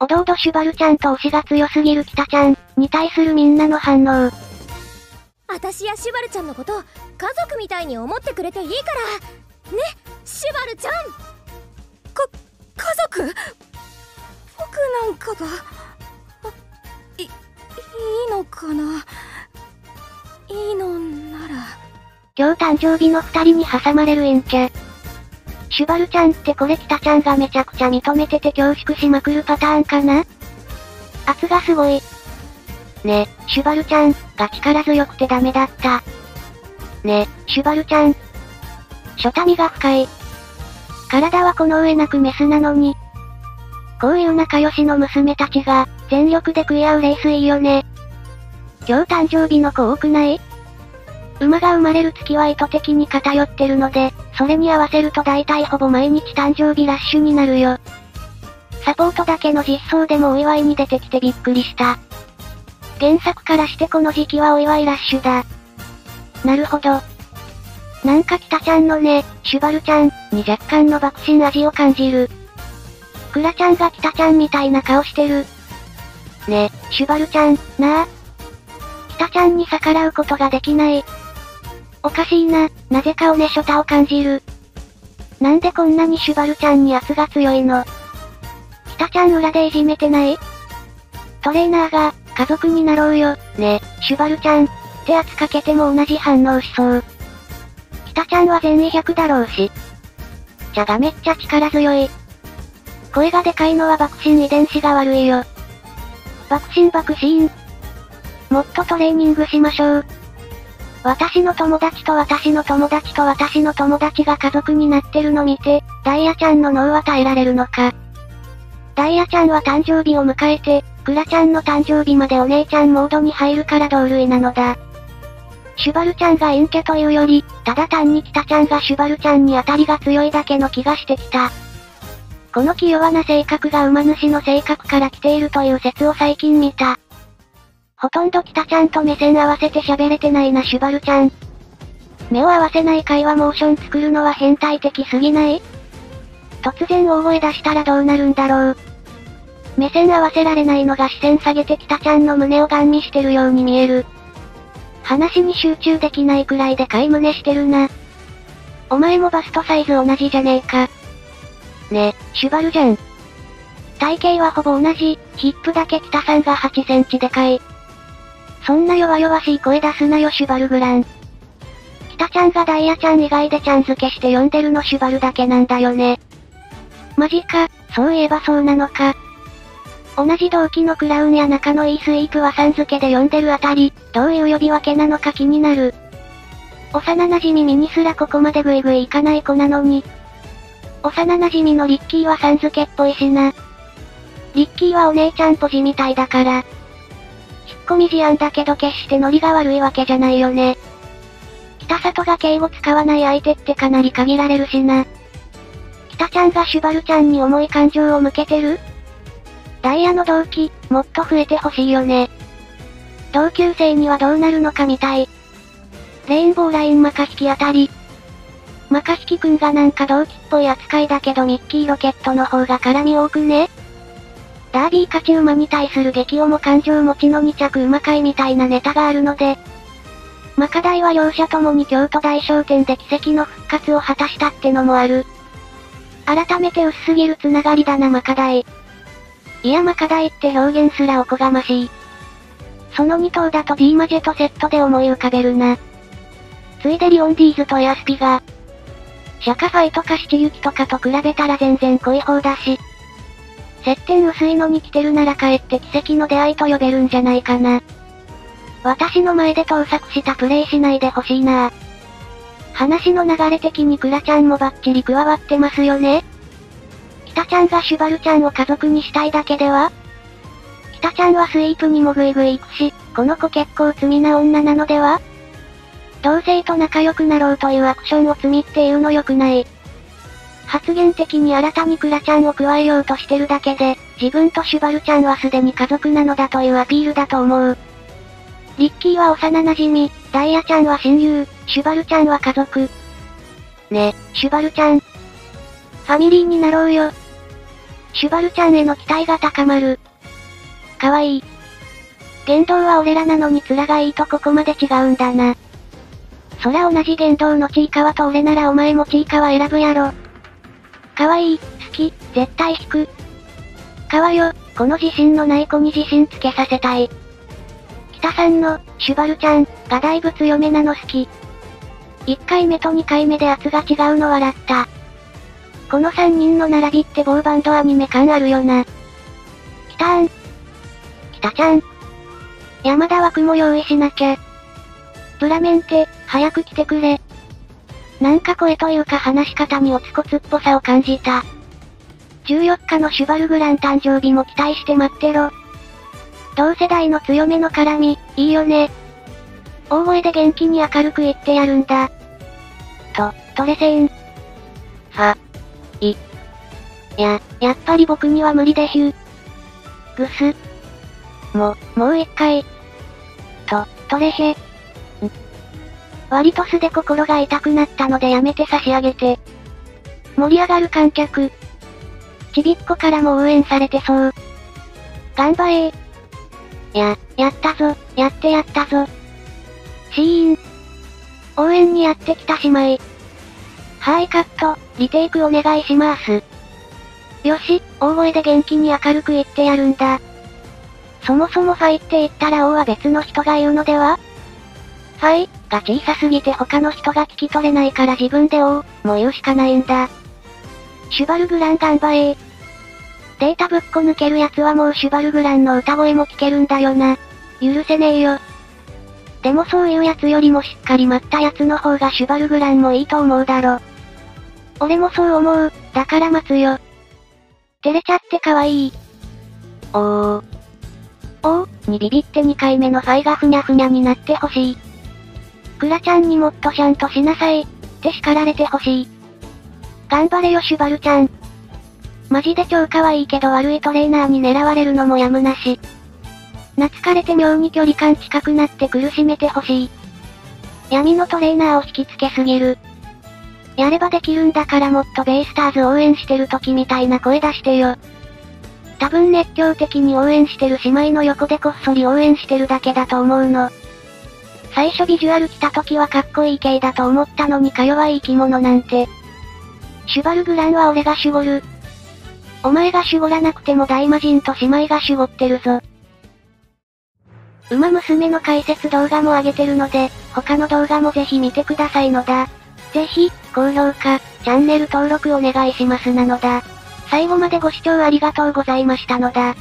おどおどシュバルちゃんと推しが強すぎるキタちゃん。に対するみんなの反応。私やシュバルちゃんのこと家族みたいに思ってくれていいから。ねシュバルちゃん。か家族？僕なんかがいいいのかな？いいのなら。今日誕生日の二人に挟まれる陰キャ。シュバルちゃんってこれキタちゃんがめちゃくちゃ認めてて恐縮しまくるパターンかな？圧がすごい。ね、シュバルちゃん、が力強くてダメだった。ね、シュバルちゃん。初民が深い。体はこの上なくメスなのに。こういう仲良しの娘たちが、全力で食い合うレースいいよね。今日誕生日の子多くない？馬が生まれる月は意図的に偏ってるので、それに合わせると大体ほぼ毎日誕生日ラッシュになるよ。サポートだけの実装でもお祝いに出てきてびっくりした。原作からしてこの時期はお祝いラッシュだ。なるほど。なんか北ちゃんのね、シュバルちゃん、に若干の爆心味を感じる。クラちゃんが北ちゃんみたいな顔してる。ね、シュバルちゃん、なあ。北ちゃんに逆らうことができない。おかしいな、なぜかおねしょたを感じる？なんでこんなにシュバルちゃんに圧が強いの？北ちゃん裏でいじめてない？トレーナーが、家族になろうよ、ね、シュバルちゃん、って圧かけても同じ反応しそう。北ちゃんは善意100だろうし。茶がめっちゃ力強い。声がでかいのは爆心遺伝子が悪いよ。爆心爆心。もっとトレーニングしましょう。私の友達と私の友達と私の友達が家族になってるの見て、ダイヤちゃんの脳は耐えられるのか。ダイヤちゃんは誕生日を迎えて、クラちゃんの誕生日までお姉ちゃんモードに入るから同類なのだ。シュバルちゃんが陰キャというより、ただ単に北ちゃんがシュバルちゃんに当たりが強いだけの気がしてきた。この気弱な性格が馬主の性格から来ているという説を最近見た。ほとんど北ちゃんと目線合わせて喋れてないなシュバルちゃん。目を合わせない会話モーション作るのは変態的すぎない？突然大声出したらどうなるんだろう。目線合わせられないのが視線下げて北ちゃんの胸をガン見してるように見える。話に集中できないくらいでかい胸してるな。お前もバストサイズ同じじゃねえか。ね、シュバルじゃん。体型はほぼ同じ、ヒップだけ北さんが8センチでかい。そんな弱々しい声出すなよシュバルグラン。北ちゃんがダイヤちゃん以外でちゃん付けして呼んでるのシュバルだけなんだよね。マジか、そういえばそうなのか。同じ同期のクラウンや仲のいいスイープはさん付けで呼んでるあたり、どういう呼び分けなのか気になる。幼馴染ミにすらここまでグイグイいかない子なのに。幼馴染みのリッキーはさん付けっぽいしな。リッキーはお姉ちゃんポジみたいだから。込み思案だけど決してノリが悪いわけじゃないよね。北里が敬語使わない相手ってかなり限られるしな。北ちゃんがシュバルちゃんに重い感情を向けてる？ダイヤの同期、もっと増えてほしいよね。同級生にはどうなるのかみたい。レインボーラインマカヒキあたり。マカヒキくんがなんか同期っぽい扱いだけどミッキーロケットの方が絡み多くね？ダービー勝ち馬に対する激重感情持ちの2着馬会みたいなネタがあるので、マカダイは両者ともに京都大商店で奇跡の復活を果たしたってのもある。改めて薄すぎるつながりだなマカダイ。いやマカダイって表現すらおこがましい。その2頭だと D マジェとセットで思い浮かべるな。ついでリオンディーズとエアスピが、シャカファイとか七雪とかと比べたら全然濃い方だし、接点薄いのに来てるならかえって奇跡の出会いと呼べるんじゃないかな。私の前で倒錯したプレイしないでほしいな話の流れ的にクラちゃんもバッチリ加わってますよね北ちゃんがシュバルちゃんを家族にしたいだけでは？北ちゃんはスイープにもグイグイ行くし、この子結構罪な女なのでは？同性と仲良くなろうというアクションを積みっていうの良くない。発言的に新たにクラちゃんを加えようとしてるだけで、自分とシュバルちゃんはすでに家族なのだというアピールだと思う。リッキーは幼馴染み、ダイヤちゃんは親友、シュバルちゃんは家族。ね、シュバルちゃん。ファミリーになろうよ。シュバルちゃんへの期待が高まる。かわいい。言動は俺らなのに面がいいとここまで違うんだな。そら同じ言動のちいかわと俺ならお前もちいかわ選ぶやろ。かわいい、好き、絶対引く。かわよ、この自信のない子に自信つけさせたい。北さんの、シュバルちゃん、がだいぶ強めなの好き。1回目と2回目で圧が違うの笑った。この3人の並びって某バンドアニメ感あるよな。北たん。北ちゃん。山田枠も用意しなきゃ。プラメンテ、早く来てくれ。なんか声というか話し方におつこつっぽさを感じた。14日のシュバルグラン誕生日も期待して待ってろ。同世代の強めの絡み、いいよね。大声で元気に明るく言ってやるんだ。と、トレセイン。は、い。や、やっぱり僕には無理でひゅ。ぐす。も、もう一回。と、トレヘ。割と素で心が痛くなったのでやめて差し上げて。盛り上がる観客。ちびっこからも応援されてそう。頑張れー。や、やったぞ、やってやったぞ。シーン。応援にやってきた姉妹。はい、カット、リテイクお願いします。よし、大声で元気に明るく言ってやるんだ。そもそもファイって言ったら王は別の人が言うのでは？ファイが小さすぎて他の人が聞き取れないから自分で王も言うしかないんだ。シュバルグラン頑張れデータぶっこ抜けるやつはもうシュバルグランの歌声も聞けるんだよな。許せねえよ。でもそういうやつよりもしっかり待ったやつの方がシュバルグランもいいと思うだろ。俺もそう思う、だから待つよ。照れちゃって可愛い。おー。おー、にビビって2回目のファイがふにゃふにゃになってほしい。クラちゃんにもっとちゃんとしなさい、って叱られてほしい。頑張れよシュバルちゃん。マジで超可愛いけど悪いトレーナーに狙われるのもやむなし。懐かれて妙に距離感近くなって苦しめてほしい。闇のトレーナーを引きつけすぎる。やればできるんだからもっとベイスターズ応援してる時みたいな声出してよ。多分熱狂的に応援してる姉妹の横でこっそり応援してるだけだと思うの。最初ビジュアル来た時はかっこいい系だと思ったのにか弱い生き物なんて。シュバルグランは俺が守護る。お前が守護らなくても大魔人と姉妹が守護ってるぞ。馬娘の解説動画も上げてるので、他の動画もぜひ見てくださいのだ。ぜひ、高評価、チャンネル登録お願いしますなのだ。最後までご視聴ありがとうございましたのだ。